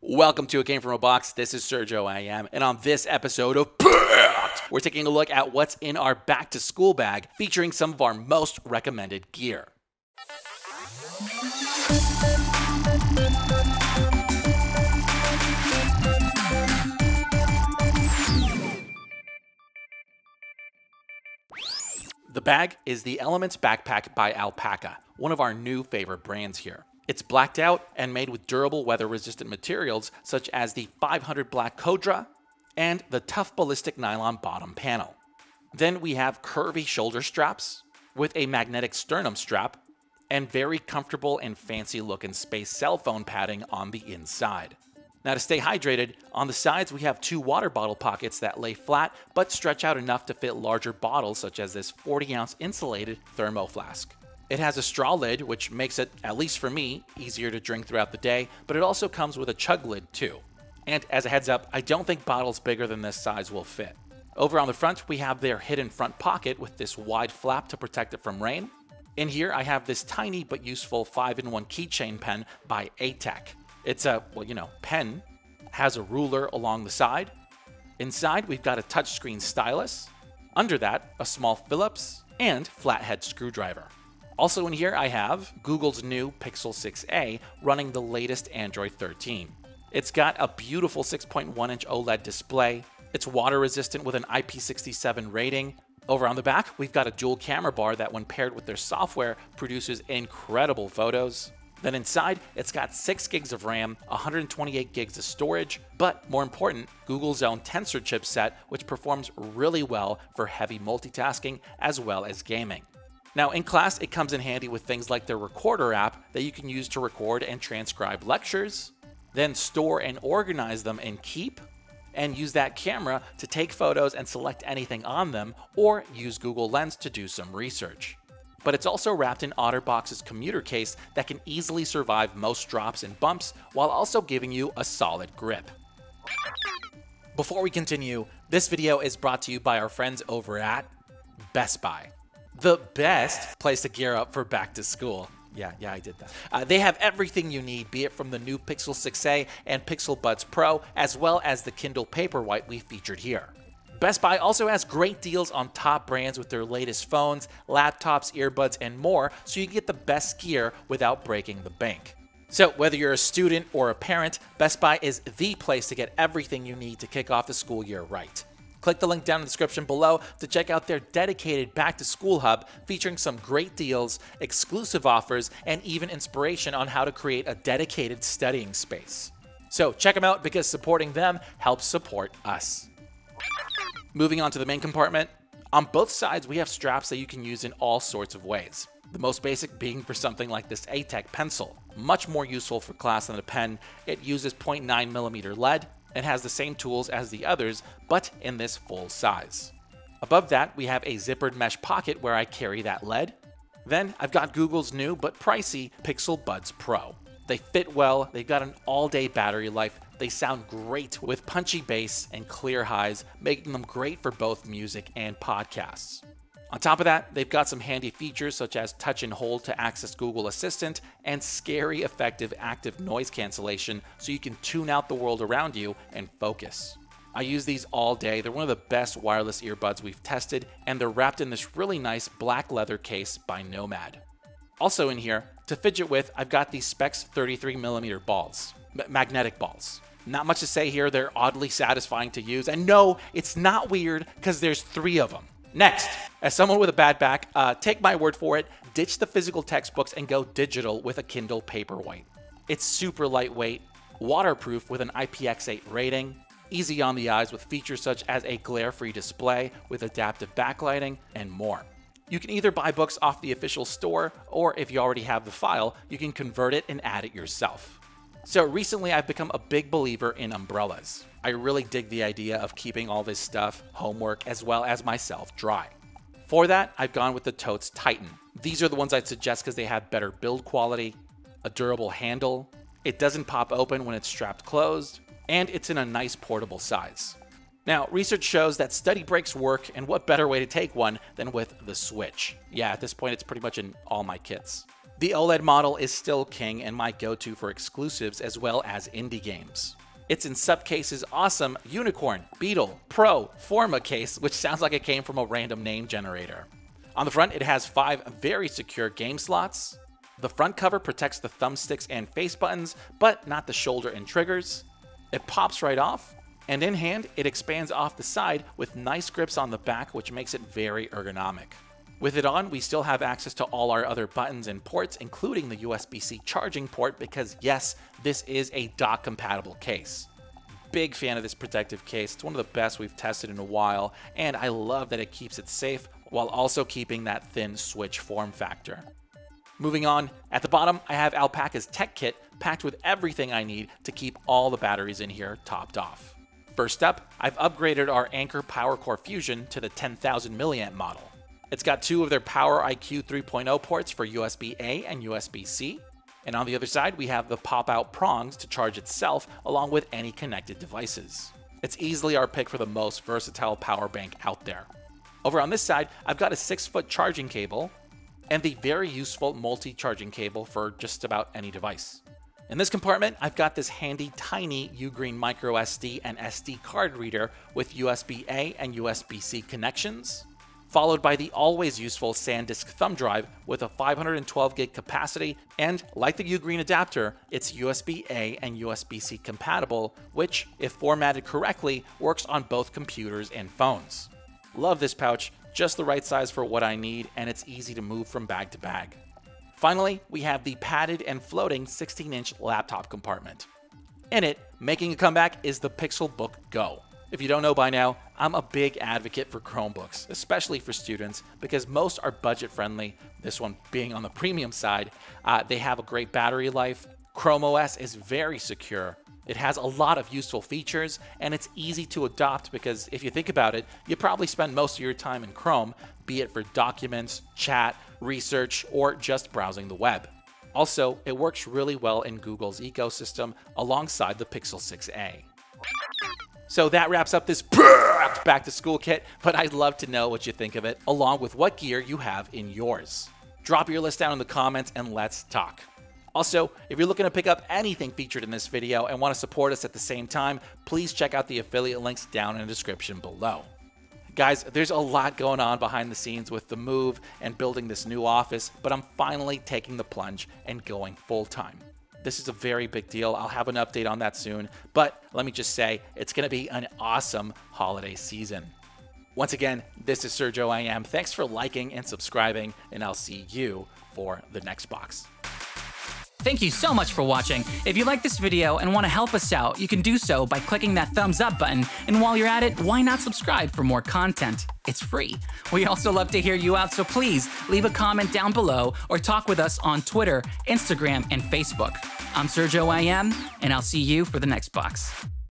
Welcome to It Came From a Box. This is Sergio I am, and on this episode of Packed, we're taking a look at what's in our back to school bag, featuring some of our most recommended gear. The bag is the Elements Backpack by Alpaka, one of our new favorite brands here. It's blacked out and made with durable weather resistant materials such as the 500 Black Cordura and the tough ballistic nylon bottom panel. Then we have curvy shoulder straps with a magnetic sternum strap and very comfortable and fancy looking space cell phone padding on the inside. Now, to stay hydrated, on the sides we have two water bottle pockets that lay flat but stretch out enough to fit larger bottles, such as this 40 ounce insulated Thermoflask. It has a straw lid, which makes it, at least for me, easier to drink throughout the day, but it also comes with a chug lid too. And as a heads up, I don't think bottles bigger than this size will fit. Over on the front, we have their hidden front pocket with this wide flap to protect it from rain. In here, I have this tiny but useful 5 in 1 keychain pen by ATECH. It's a, well, you know, pen, has a ruler along the side. Inside, we've got a touchscreen stylus. Under that, a small Phillips and flathead screwdriver. Also in here, I have Google's new Pixel 6a running the latest Android 13. It's got a beautiful 6.1 inch OLED display. It's water resistant with an IP67 rating. Over on the back, we've got a dual camera bar that, when paired with their software, produces incredible photos. Then inside, it's got 6 gigs of RAM, 128 gigs of storage, but more important, Google's own Tensor chipset, which performs really well for heavy multitasking as well as gaming. Now, in class, it comes in handy with things like their Recorder app that you can use to record and transcribe lectures, then store and organize them in Keep, and use that camera to take photos and select anything on them, or use Google Lens to do some research but it's also wrapped in OtterBox's commuter case that can easily survive most drops and bumps while also giving you a solid grip. Before we continue, this video is brought to you by our friends over at Best Buy. The best place to gear up for back to school. Yeah, yeah, I did that. Uh, they have everything you need, be it from the new Pixel 6a and Pixel Buds Pro, as well as the Kindle Paperwhite we featured here. Best Buy also has great deals on top brands with their latest phones, laptops, earbuds, and more, so you can get the best gear without breaking the bank. So, whether you're a student or a parent, Best Buy is the place to get everything you need to kick off the school year right. Click the link down in the description below to check out their dedicated back to school hub featuring some great deals, exclusive offers, and even inspiration on how to create a dedicated studying space. So, check them out because supporting them helps support us. Moving on to the main compartment, on both sides we have straps that you can use in all sorts of ways. The most basic being for something like this ATECH pencil. Much more useful for class than a pen, it uses 0.9mm lead and has the same tools as the others, but in this full size. Above that, we have a zippered mesh pocket where I carry that lead. Then I've got Google's new but pricey Pixel Buds Pro. They fit well, they've got an all day battery life, they sound great with punchy bass and clear highs, making them great for both music and podcasts. On top of that, they've got some handy features such as touch and hold to access Google Assistant and scary effective active noise cancellation so you can tune out the world around you and focus. I use these all day. They're one of the best wireless earbuds we've tested, and they're wrapped in this really nice black leather case by Nomad. Also in here, to fidget with, I've got these Speks 33mm balls, magnetic balls. Not much to say here, they're oddly satisfying to use. And no, it's not weird because there's three of them. Next, as someone with a bad back, uh, take my word for it, ditch the physical textbooks and go digital with a Kindle Paperwhite. It's super lightweight, waterproof with an IPX8 rating, easy on the eyes with features such as a glare free display with adaptive backlighting, and more. You can either buy books off the official store, or if you already have the file, you can convert it and add it yourself. So recently I've become a big believer in umbrellas. I really dig the idea of keeping all this stuff, homework, as well as myself dry. For that, I've gone with the Totes Titan. These are the ones I'd suggest because they have better build quality, a durable handle, it doesn't pop open when it's strapped closed, and it's in a nice portable size. Now, research shows that study breaks work, and what better way to take one than with the Switch? Yeah, at this point, it's pretty much in all my kits. The OLED model is still king and my go-to for exclusives as well as indie games. It's in Supcase's awesome Unicorn, Beetle, Pro, Forma case, which sounds like it came from a random name generator. On the front, it has five very secure game slots. The front cover protects the thumbsticks and face buttons, but not the shoulder and triggers. It pops right off, and in hand, it expands off the side with nice grips on the back, which makes it very ergonomic. With it on, we still have access to all our other buttons and ports, including the USB-C charging port, because yes, this is a dock compatible case. Big fan of this protective case, it's one of the best we've tested in a while, and I love that it keeps it safe while also keeping that thin switch form factor. Moving on, at the bottom I have Alpaka's tech kit packed with everything I need to keep all the batteries in here topped off. First up, I've upgraded our Anker PowerCore Fusion to the 10,000 mAh model. It's got two of their Power IQ 3.0 ports for USB-A and USB-C. And on the other side, we have the pop-out prongs to charge itself along with any connected devices. It's easily our pick for the most versatile power bank out there. Over on this side, I've got a 6-foot charging cable and the very useful multi-charging cable for just about any device. In this compartment, I've got this handy tiny Ugreen micro SD and SD card reader with USB-A and USB-C connections, followed by the always useful SanDisk thumb drive with a 512 gig capacity, and like the Ugreen adapter, it's USB-A and USB-C compatible, which, if formatted correctly, works on both computers and phones. Love this pouch, just the right size for what I need, and it's easy to move from bag to bag. Finally, we have the padded and floating 16-inch laptop compartment. In it, making a comeback is the Pixelbook Go. If you don't know by now, I'm a big advocate for Chromebooks, especially for students, because most are budget friendly. This one being on the premium side, uh, they have a great battery life. Chrome OS is very secure. It has a lot of useful features and it's easy to adopt because if you think about it, you probably spend most of your time in Chrome, be it for documents, chat, research, or just browsing the web. Also, it works really well in Google's ecosystem alongside the Pixel 6a. So that wraps up this back to school kit, but I'd love to know what you think of it, along with what gear you have in yours. Drop your list down in the comments and let's talk. Also, if you're looking to pick up anything featured in this video and want to support us at the same time, please check out the affiliate links down in the description below. Guys, there's a lot going on behind the scenes with the move and building this new office, but I'm finally taking the plunge and going full time. This is a very big deal. I'll have an update on that soon. But let me just say, it's going to be an awesome holiday season. Once again, this is Sergio I Am. Thanks for liking and subscribing, and I'll see you for the next box. Thank you so much for watching. If you like this video and want to help us out, you can do so by clicking that thumbs up button. And while you're at it, why not subscribe for more content? It's free. We also love to hear you out, so please leave a comment down below or talk with us on Twitter, Instagram, and Facebook. I'm Sergio I Am, and I'll see you for the next box.